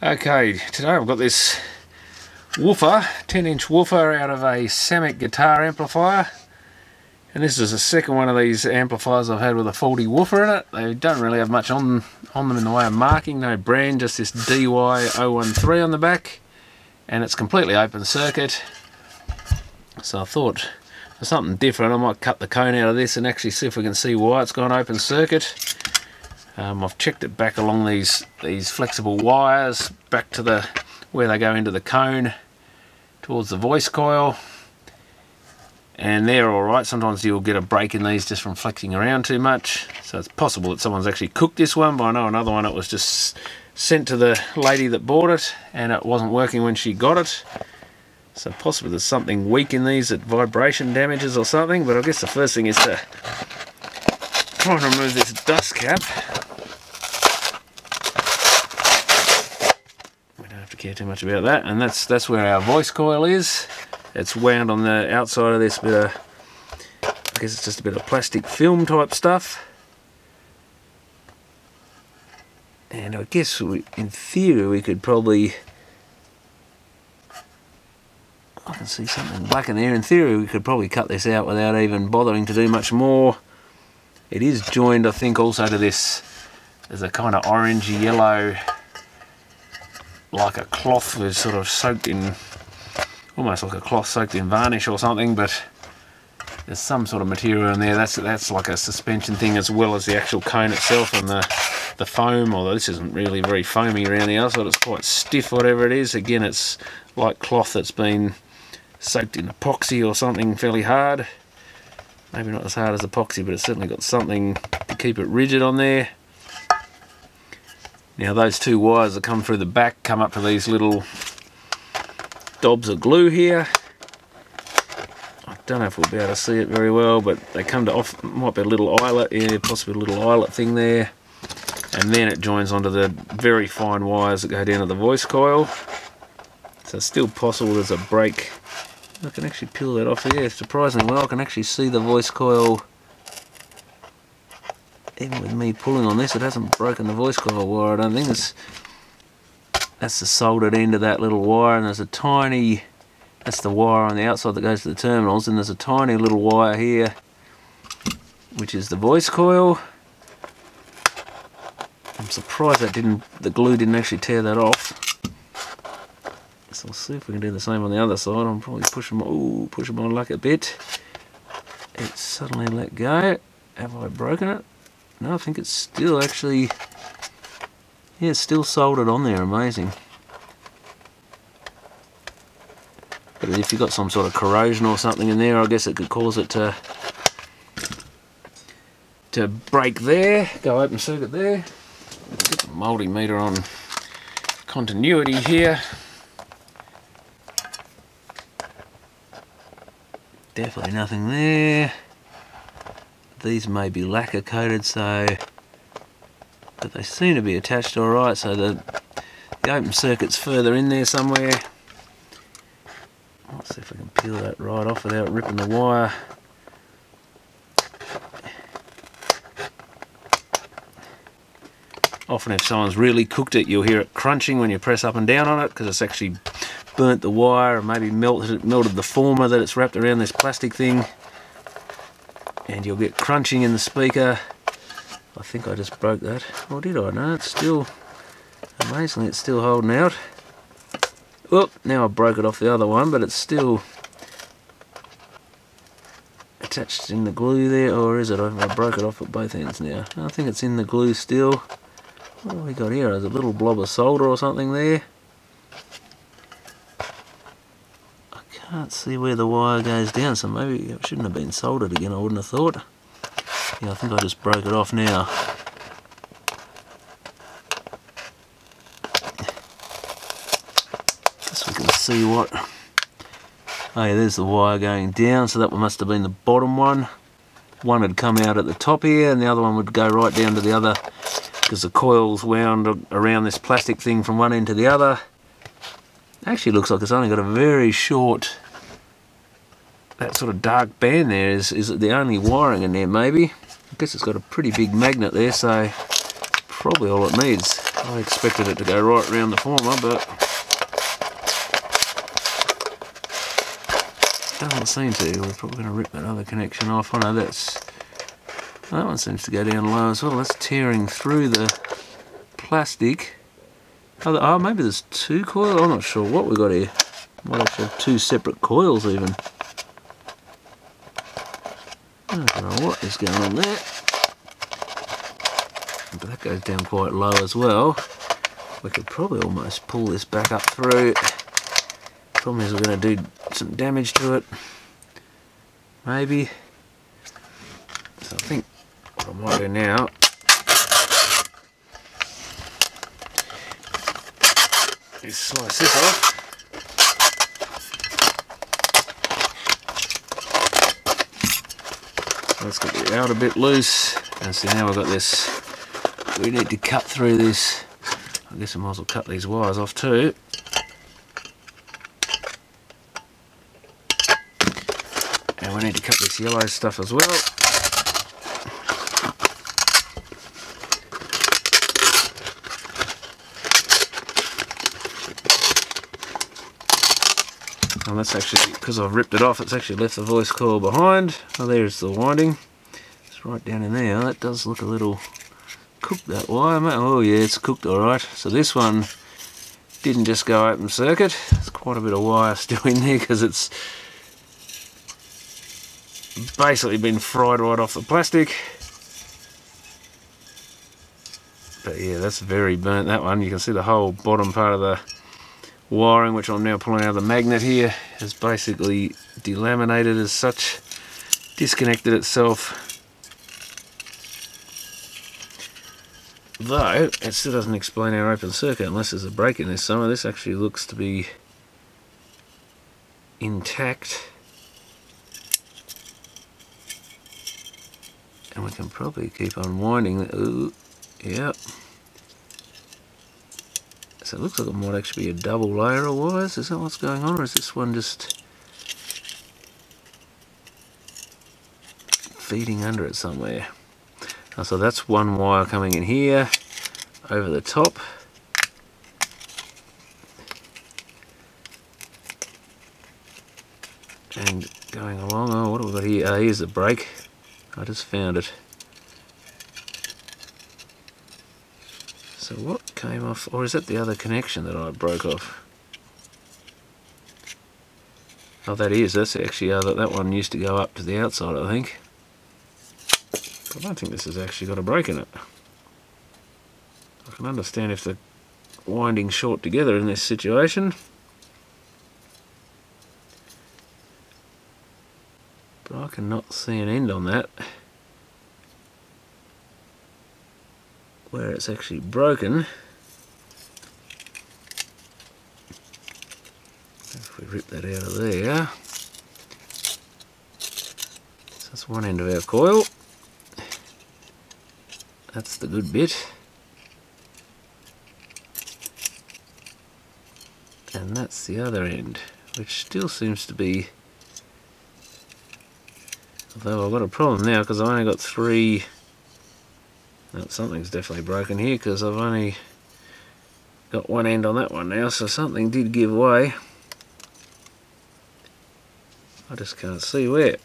Okay, today I've got this woofer, 10 inch woofer out of a Samick guitar amplifier. And this is the second one of these amplifiers I've had with a faulty woofer in it. They don't really have much on, on them in the way of marking, no brand, just this DY013 on the back. And it's completely open circuit. So I thought for something different I might cut the cone out of this and actually see if we can see why it's gone open circuit. Um, I've checked it back along these these flexible wires back to the where they go into the cone towards the voice coil. And they're alright sometimes you'll get a break in these just from flexing around too much. So it's possible that someone's actually cooked this one but I know another one it was just sent to the lady that bought it and it wasn't working when she got it. So possibly there's something weak in these that vibration damages or something but I guess the first thing is to try and remove this dust cap We don't have to care too much about that. And that's that's where our voice coil is. It's wound on the outside of this bit of, I guess it's just a bit of plastic film type stuff. And I guess we, in theory we could probably, I can see something black in there, in theory we could probably cut this out without even bothering to do much more. It is joined I think also to this, there's a kind of orangey yellow like a cloth was sort of soaked in, almost like a cloth soaked in varnish or something, but there's some sort of material in there. That's that's like a suspension thing as well as the actual cone itself and the the foam. Although this isn't really very foamy around the outside, it's quite stiff. Whatever it is, again, it's like cloth that's been soaked in epoxy or something fairly hard. Maybe not as hard as epoxy, but it's certainly got something to keep it rigid on there. Now those two wires that come through the back come up to these little dobs of glue here. I don't know if we'll be able to see it very well, but they come to off, might be a little eyelet, yeah, possibly a little eyelet thing there. And then it joins onto the very fine wires that go down to the voice coil. So it's still possible there's a break. I can actually peel that off here, surprisingly well, I can actually see the voice coil even with me pulling on this, it hasn't broken the voice coil wire, I don't think. It's, that's the soldered end of that little wire, and there's a tiny, that's the wire on the outside that goes to the terminals, and there's a tiny little wire here, which is the voice coil. I'm surprised that didn't, the glue didn't actually tear that off. So we'll see if we can do the same on the other side. I'm probably pushing my, ooh, pushing my luck a bit. It's suddenly let go. Have I broken it? No, I think it's still actually, yeah, it's still soldered on there, amazing. But if you've got some sort of corrosion or something in there, I guess it could cause it to to break there, go open circuit there. Get the multimeter on continuity here. Definitely nothing there. These may be lacquer coated so but they seem to be attached alright so the, the open circuit's further in there somewhere. Let's see if I can peel that right off without ripping the wire. Often if someone's really cooked it you'll hear it crunching when you press up and down on it because it's actually burnt the wire and maybe melted, melted the former that it's wrapped around this plastic thing. And you'll get crunching in the speaker. I think I just broke that. Or did I? no it's still amazingly it's still holding out. Whoop, now I broke it off the other one but it's still attached in the glue there or is it? I broke it off at both ends now. I think it's in the glue still. What have we got here? There's a little blob of solder or something there can't see where the wire goes down, so maybe it shouldn't have been soldered again, I wouldn't have thought. Yeah, I think I just broke it off now. So we can see what... Oh yeah, there's the wire going down, so that one must have been the bottom one. One had come out at the top here, and the other one would go right down to the other, because the coil's wound around this plastic thing from one end to the other. Actually looks like it's only got a very short, that sort of dark band there is, is the only wiring in there maybe. I guess it's got a pretty big magnet there so probably all it needs. I expected it to go right around the former, but doesn't seem to. We're probably going to rip that other connection off. I know that's that one seems to go down low as well. That's tearing through the plastic. Oh, maybe there's two coils. I'm not sure what we've got here. Might actually have two separate coils even. I don't know what is going on there. But that goes down quite low as well. We could probably almost pull this back up through. Problem is we're going to do some damage to it. Maybe. So I think what I might do now is slice this off. let's get the out a bit loose. And see now I've got this, we need to cut through this. I guess I might as well cut these wires off too. And we need to cut this yellow stuff as well. And that's actually, because I've ripped it off, it's actually left the voice coil behind. Oh, there's the winding. It's right down in there. That does look a little cooked, that wire. Mate. Oh yeah, it's cooked alright. So this one didn't just go open circuit. There's quite a bit of wire still in there because it's basically been fried right off the plastic. But yeah, that's very burnt, that one. You can see the whole bottom part of the wiring which I'm now pulling out of the magnet here has basically delaminated as such disconnected itself. Though it still doesn't explain our open circuit unless there's a break in this. Some of this actually looks to be intact. And we can probably keep on winding ooh yep so it looks like it might actually be a double layer of wires. Is that what's going on or is this one just feeding under it somewhere? Oh, so that's one wire coming in here over the top. And going along, oh what have we got here? Oh, here's the break. I just found it. So what came off, or is that the other connection that I broke off? Oh, that is. That's actually uh, that one used to go up to the outside, I think. I don't think this has actually got a break in it. I can understand if the winding short together in this situation. But I cannot see an end on that. Where it's actually broken. If we rip that out of there, so that's one end of our coil. That's the good bit. And that's the other end, which still seems to be although I've got a problem now because I've only got three something's definitely broken here because I've only got one end on that one now, so something did give way. I just can't see where.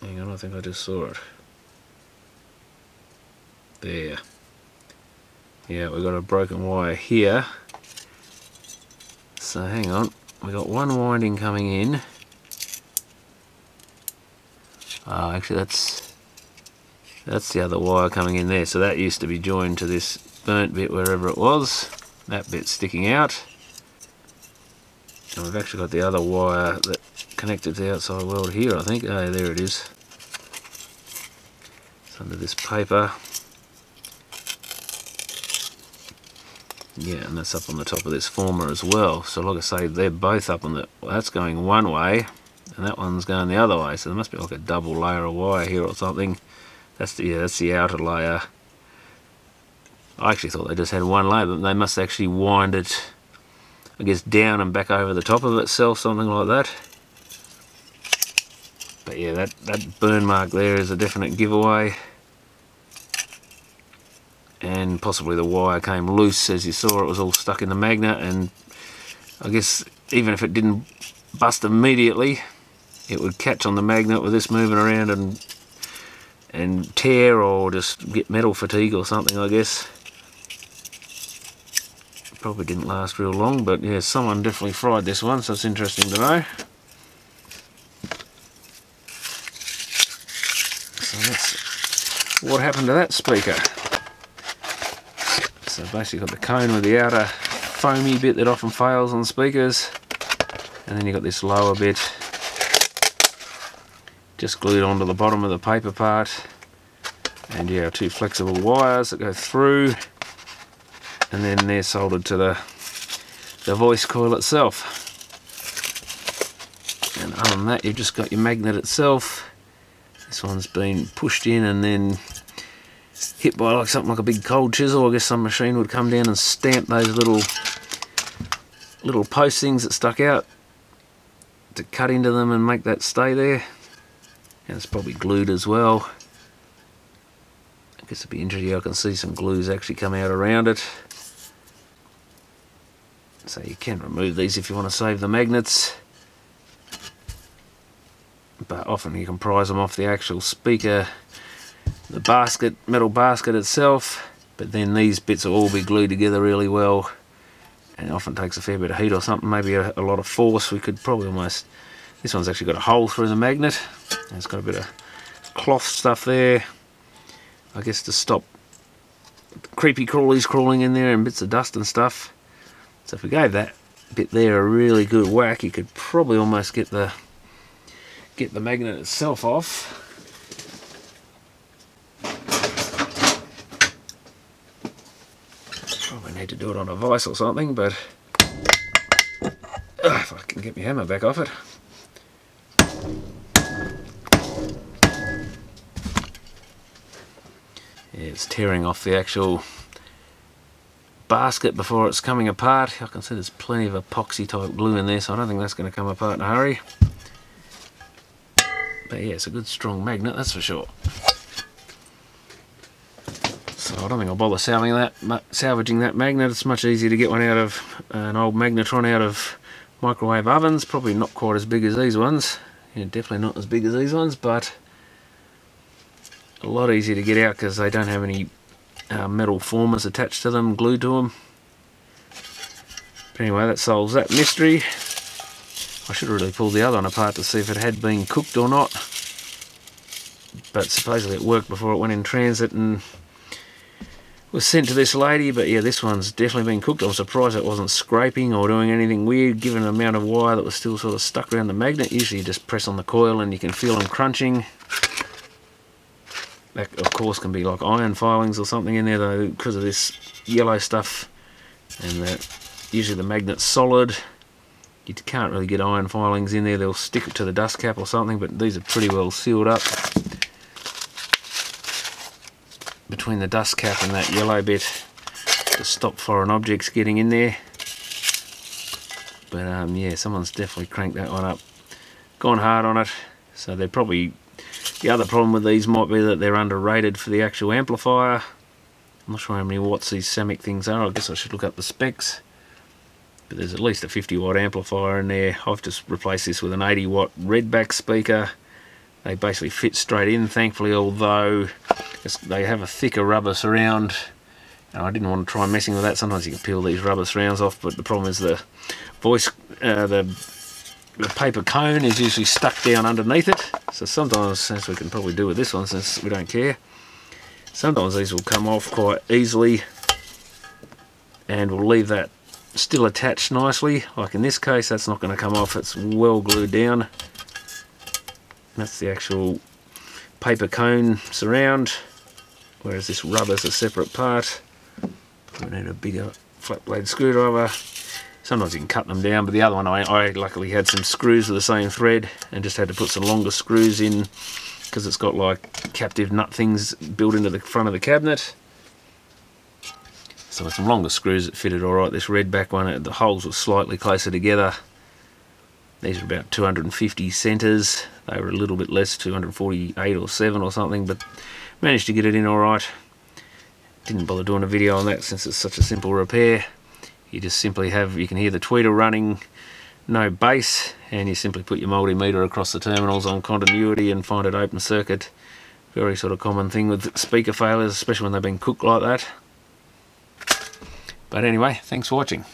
Hang on, I think I just saw it. There. Yeah, we've got a broken wire here. So hang on, we've got one winding coming in. Oh, actually that's that's the other wire coming in there. So that used to be joined to this burnt bit wherever it was. That bit sticking out. And we've actually got the other wire that connected to the outside world here, I think. Oh, there it is. It's under this paper. Yeah, and that's up on the top of this former as well. So like I say, they're both up on the... Well, that's going one way, and that one's going the other way. So there must be like a double layer of wire here or something. That's the, yeah, that's the outer layer. I actually thought they just had one layer, but they must actually wind it, I guess, down and back over the top of itself, something like that. But yeah, that, that burn mark there is a definite giveaway. and possibly the wire came loose as you saw it was all stuck in the magnet and I guess even if it didn't bust immediately it would catch on the magnet with this moving around and and tear or just get metal fatigue or something I guess. Probably didn't last real long but yeah someone definitely fried this one so it's interesting to know. So that's what happened to that speaker. So basically got the cone with the outer foamy bit that often fails on speakers and then you got this lower bit just glued onto the bottom of the paper part. And yeah two flexible wires that go through. And then they're soldered to the the voice coil itself. And other than that you've just got your magnet itself. This one's been pushed in and then hit by like something like a big cold chisel. I guess some machine would come down and stamp those little little post things that stuck out to cut into them and make that stay there and it's probably glued as well I guess it'd be interesting I can see some glues actually come out around it so you can remove these if you want to save the magnets. But often you can prise them off the actual speaker, the basket, metal basket itself. But then these bits will all be glued together really well. And often takes a fair bit of heat or something, maybe a, a lot of force. We could probably almost... This one's actually got a hole through the magnet. It's got a bit of cloth stuff there. I guess to stop creepy crawlies crawling in there and bits of dust and stuff. So if we gave that bit there a really good whack, you could probably almost get the get the magnet itself off. Probably need to do it on a vise or something, but if I can get my hammer back off it. It's tearing off the actual basket before it's coming apart. I can see there's plenty of epoxy type glue in there so I don't think that's going to come apart in a hurry. But yeah, it's a good strong magnet, that's for sure. So I don't think I'll bother salvaging that, salvaging that magnet. It's much easier to get one out of uh, an old magnetron out of microwave ovens. Probably not quite as big as these ones. Yeah, definitely not as big as these ones, but a lot easier to get out because they don't have any uh, metal formers attached to them, glued to them. But anyway, that solves that mystery. I should have really pulled the other one apart to see if it had been cooked or not. But supposedly it worked before it went in transit and was sent to this lady. But yeah, this one's definitely been cooked. I'm surprised it wasn't scraping or doing anything weird given the amount of wire that was still sort of stuck around the magnet. Usually you just press on the coil and you can feel them crunching. That of course can be like iron filings or something in there though because of this yellow stuff. And that usually the magnet's solid. You can't really get iron filings in there. They'll stick it to the dust cap or something but these are pretty well sealed up between the dust cap and that yellow bit to stop foreign objects getting in there. But um, yeah someone's definitely cranked that one up. Gone hard on it. So they're probably the other problem with these might be that they're underrated for the actual amplifier. I'm not sure how many watts these Samick things are. I guess I should look up the specs. But there's at least a 50 watt amplifier in there. I've just replaced this with an 80 watt redback speaker. They basically fit straight in, thankfully, although they have a thicker rubber surround. And I didn't want to try messing with that. Sometimes you can peel these rubber surrounds off, but the problem is the voice, uh, the the paper cone is usually stuck down underneath it. So sometimes as we can probably do with this one since we don't care sometimes these will come off quite easily and we'll leave that still attached nicely. Like in this case that's not going to come off. It's well glued down. That's the actual paper cone surround whereas this rubber is a separate part. We need a bigger flat blade screwdriver Sometimes you can cut them down, but the other one I, I luckily had some screws of the same thread and just had to put some longer screws in because it's got like captive nut things built into the front of the cabinet. So with some longer screws it fitted alright. This red back one, the holes were slightly closer together. These are about 250 centres. They were a little bit less, 248 or 7 or something, but managed to get it in alright. didn't bother doing a video on that since it's such a simple repair you just simply have you can hear the tweeter running no bass and you simply put your multimeter across the terminals on continuity and find it open circuit. Very sort of common thing with speaker failures especially when they've been cooked like that. But anyway thanks for watching